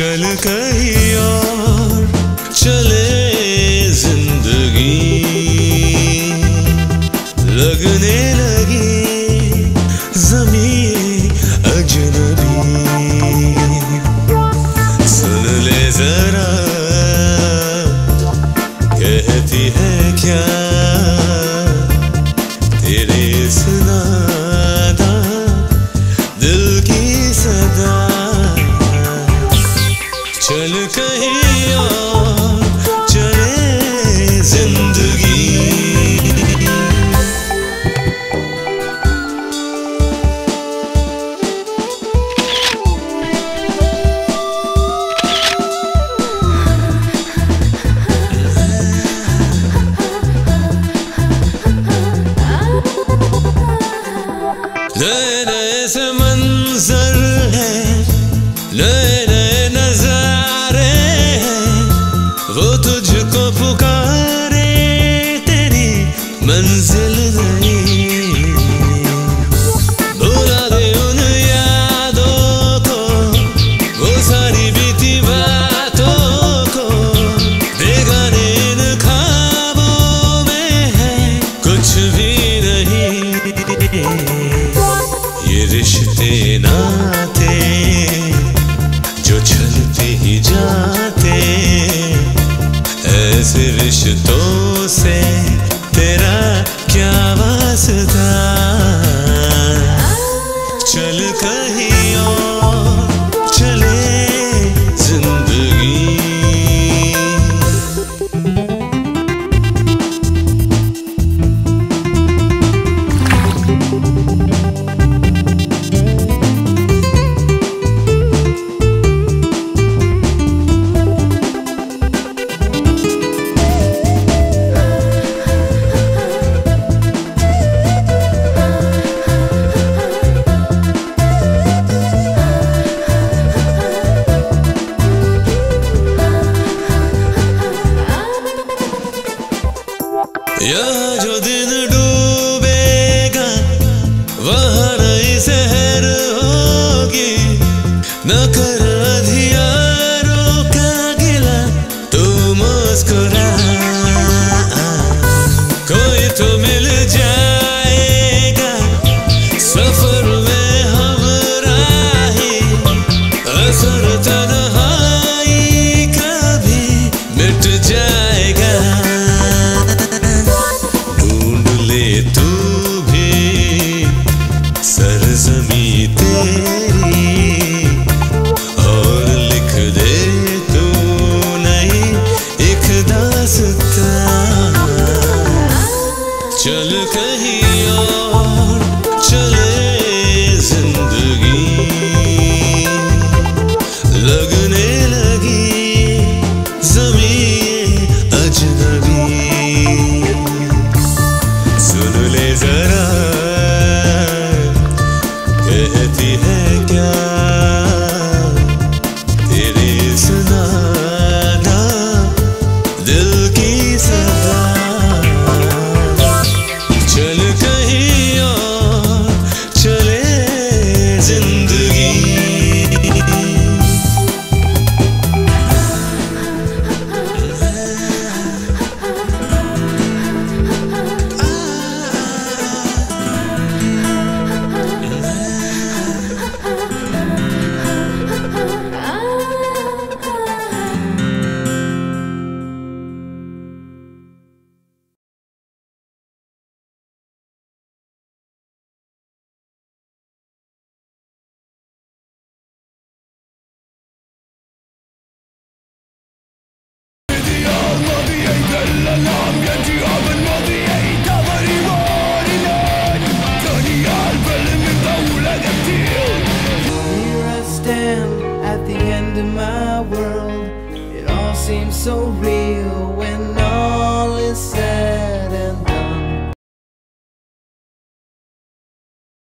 चल कहीं और चले ज़िंदगी। लगने लगी ज़मीन अजनबी। सुन ले जरा, कहती है क्या? चल कहीं और। नहीं जाते। ऐसे रिश्तों से तेरा क्या वास्ता? यह जो दिन डूबेगा, वह शहर होगी। का गिला, तू मुस्कुरा। कोई तो मिल जाएगा, सफ़र में हम राही। असुरता seems so real.